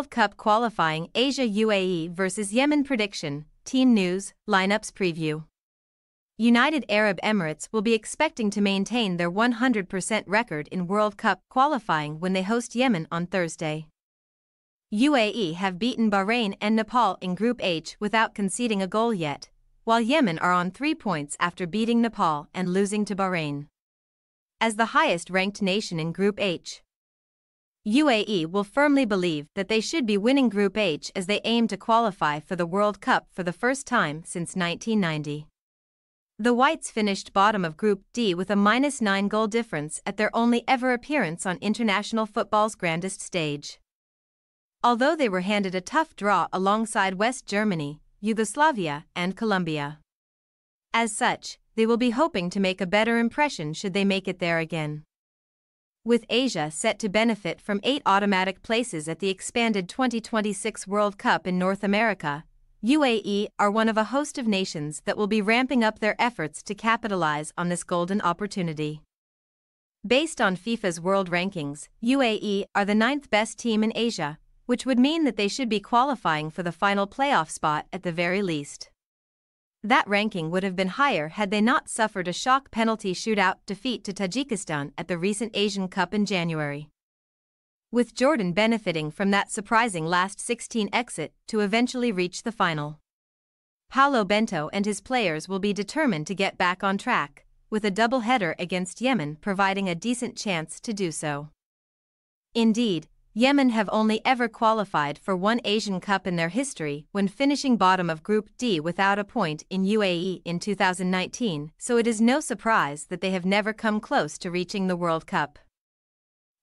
World Cup qualifying Asia UAE vs Yemen prediction, team news, lineups preview. United Arab Emirates will be expecting to maintain their 100% record in World Cup qualifying when they host Yemen on Thursday. UAE have beaten Bahrain and Nepal in Group H without conceding a goal yet, while Yemen are on three points after beating Nepal and losing to Bahrain. As the highest ranked nation in Group H, UAE will firmly believe that they should be winning Group H as they aim to qualify for the World Cup for the first time since 1990. The Whites finished bottom of Group D with a minus 9 goal difference at their only ever appearance on international football's grandest stage. Although they were handed a tough draw alongside West Germany, Yugoslavia, and Colombia. As such, they will be hoping to make a better impression should they make it there again. With Asia set to benefit from eight automatic places at the expanded 2026 World Cup in North America, UAE are one of a host of nations that will be ramping up their efforts to capitalize on this golden opportunity. Based on FIFA's world rankings, UAE are the ninth best team in Asia, which would mean that they should be qualifying for the final playoff spot at the very least. That ranking would have been higher had they not suffered a shock penalty shootout defeat to Tajikistan at the recent Asian Cup in January. With Jordan benefiting from that surprising last 16 exit to eventually reach the final. Paulo Bento and his players will be determined to get back on track, with a double header against Yemen providing a decent chance to do so. Indeed, Yemen have only ever qualified for one Asian Cup in their history when finishing bottom of Group D without a point in UAE in 2019, so it is no surprise that they have never come close to reaching the World Cup.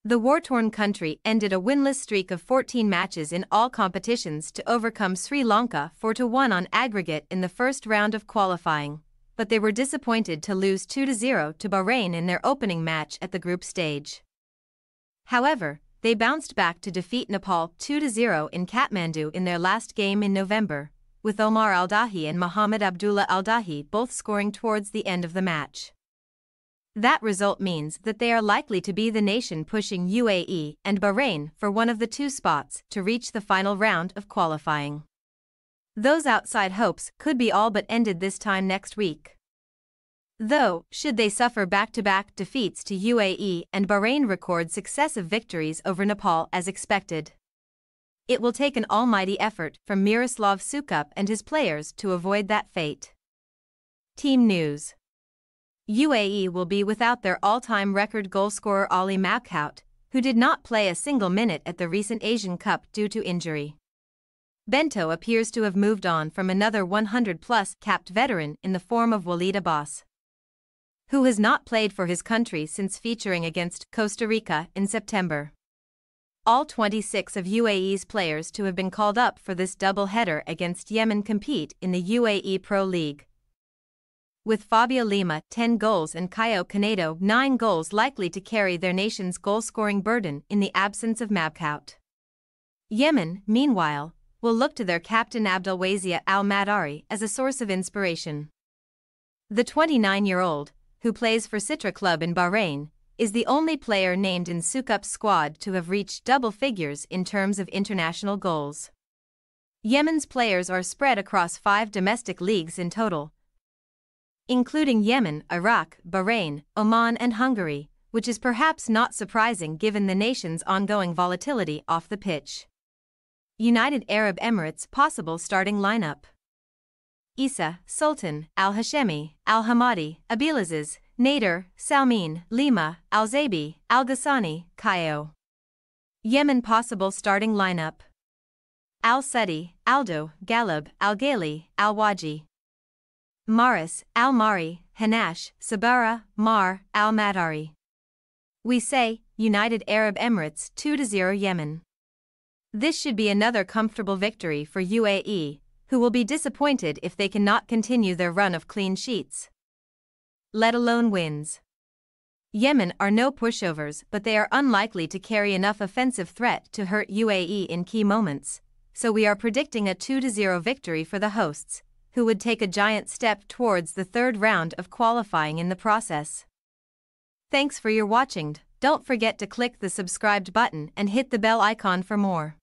The war-torn country ended a winless streak of 14 matches in all competitions to overcome Sri Lanka 4-1 on aggregate in the first round of qualifying, but they were disappointed to lose 2-0 to Bahrain in their opening match at the group stage. However, they bounced back to defeat Nepal 2-0 in Kathmandu in their last game in November, with Omar Aldahi and Mohammad Abdullah Aldahi both scoring towards the end of the match. That result means that they are likely to be the nation pushing UAE and Bahrain for one of the two spots to reach the final round of qualifying. Those outside hopes could be all but ended this time next week. Though, should they suffer back-to-back defeats to UAE and Bahrain record successive victories over Nepal as expected. It will take an almighty effort from Miroslav Soukup and his players to avoid that fate. Team News UAE will be without their all-time record goalscorer Ali Mabkhout, who did not play a single minute at the recent Asian Cup due to injury. Bento appears to have moved on from another 100-plus capped veteran in the form of Walid Abbas who has not played for his country since featuring against Costa Rica in September. All 26 of UAE's players to have been called up for this double header against Yemen compete in the UAE Pro League. With Fabio Lima 10 goals and Caio Canedo 9 goals likely to carry their nation's goal-scoring burden in the absence of Mabkhout. Yemen, meanwhile, will look to their captain Abdelwazia Al-Madari as a source of inspiration. The 29-year-old, who plays for Sitra Club in Bahrain, is the only player named in Soukup's squad to have reached double figures in terms of international goals. Yemen's players are spread across five domestic leagues in total, including Yemen, Iraq, Bahrain, Oman, and Hungary, which is perhaps not surprising given the nation's ongoing volatility off the pitch. United Arab Emirates' possible starting lineup. Isa, Sultan, Al Hashemi, Al Hamadi, Abdelaziz, Nader, Salmin, Lima, Al Zabi, Al Ghassani, Caio. Yemen possible starting lineup Al Sadi, Aldo, Galib, Al Ghali, Al Waji. Maris, Al Mari, Hanash, Sabara, Mar, Al Madari. We say, United Arab Emirates 2 0 Yemen. This should be another comfortable victory for UAE, who will be disappointed if they cannot continue their run of clean sheets. Let alone wins. Yemen are no pushovers, but they are unlikely to carry enough offensive threat to hurt UAE in key moments, so we are predicting a 2 0 victory for the hosts, who would take a giant step towards the third round of qualifying in the process. Thanks for your watching. Don't forget to click the subscribed button and hit the bell icon for more.